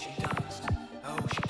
she danced, oh she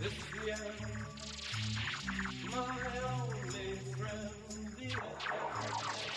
It's the end, my only friend, the end.